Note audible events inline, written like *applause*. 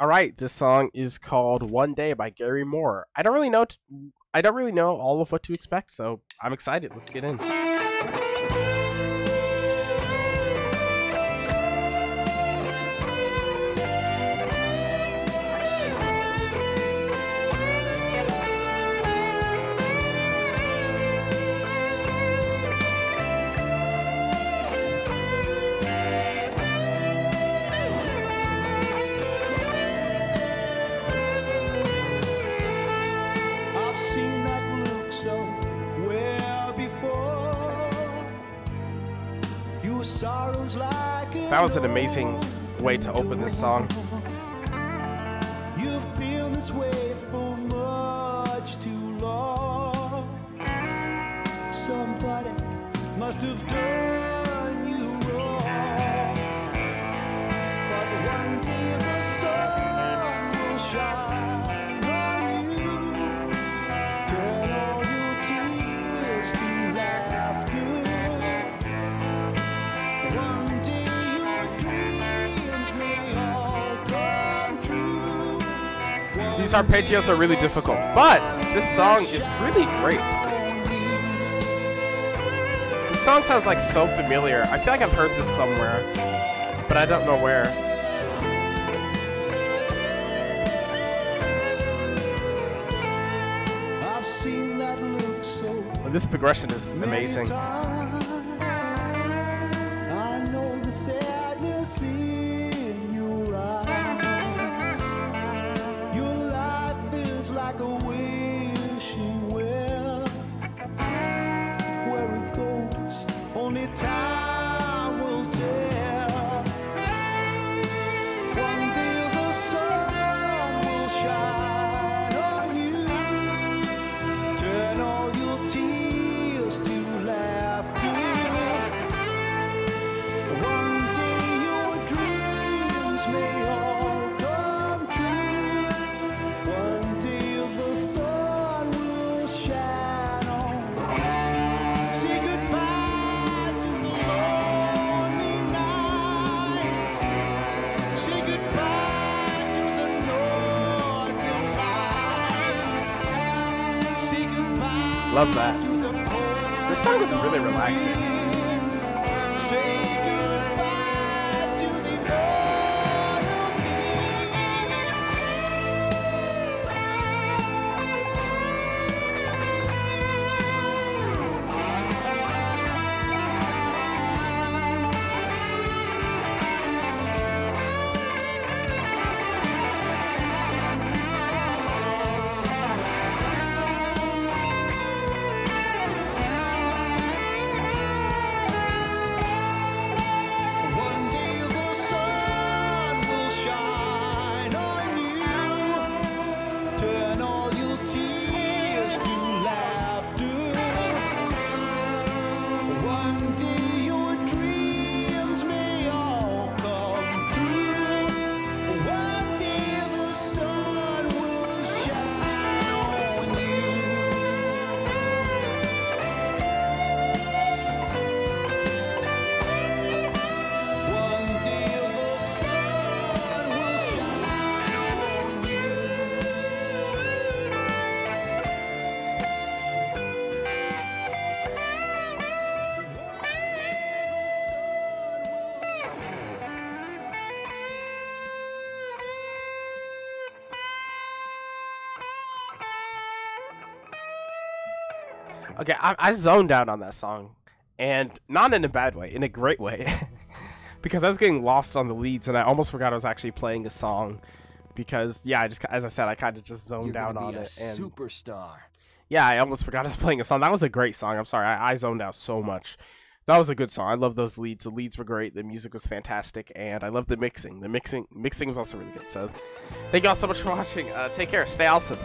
All right, this song is called "One Day" by Gary Moore. I don't really know. T- I don't really know all of what to expect, so I'm excited. Let's get in. That was an amazing way to open this song. You've been this way for much too long. Somebody must have done These arpeggios are really difficult, but this song is really great. This song sounds like so familiar. I feel like I've heard this somewhere, but I don't know where. I've seen that look so This progression is amazing. Love that. This song is really relaxing. Okay, I, I zoned out on that song, and not in a bad way, in a great way, *laughs* because I was getting lost on the leads, and I almost forgot I was actually playing a song, because yeah, I just as I said, I kind of just zoned out on it, and superstar. yeah, I almost forgot I was *laughs* playing a song. That was a great song. I'm sorry, I, I zoned out so much. That was a good song. I love those leads. The leads were great. The music was fantastic, and I love the mixing. The mixing mixing was also really good. So, thank you all so much for watching. Uh, take care. Stay awesome.